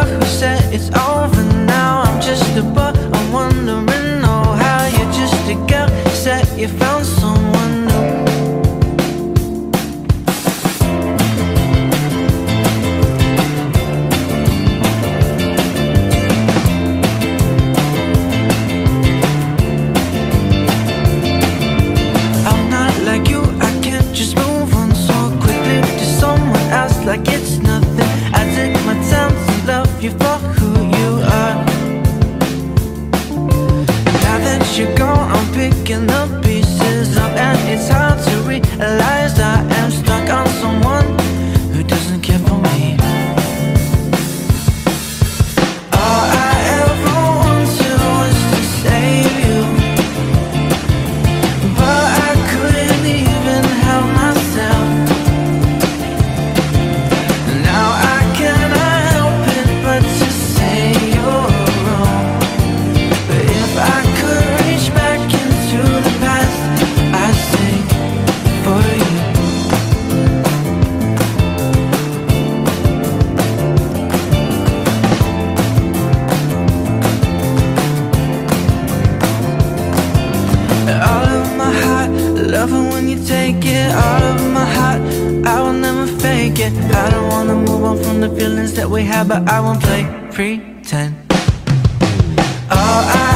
love who said it's all Love it when you take it all of my heart I will never fake it. I don't wanna move on from the feelings that we had But I won't play pretend. All I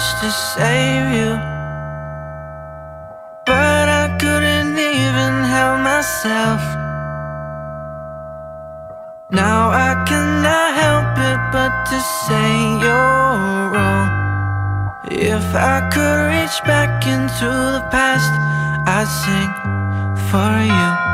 was to save you. But I couldn't even help myself. Now I cannot help it but to say you're wrong. If I could reach back into the past I'd sing for you